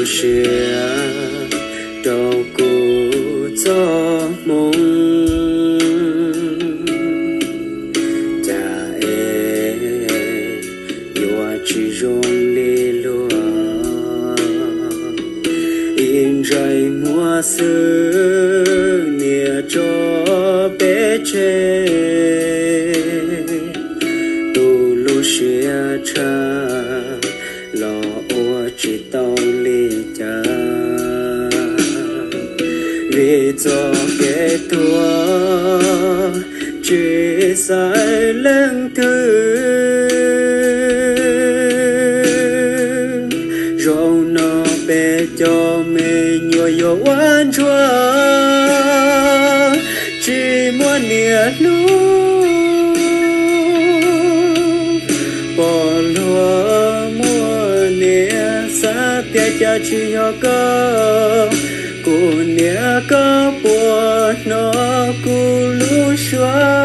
lu xia cho cha e yo chỉ rong lê lúa in rơi mùa xưa cho bé trẻ cha lo ô chỉ tao li cha. Vì cho cái tua chỉ sai lên thứ. Rồi nó bé cho mình nhiều nhiều quan chúa. Chỉ muốn nia lúc xa chỉ nhỏ nia cơ buồn nó cô lu xóa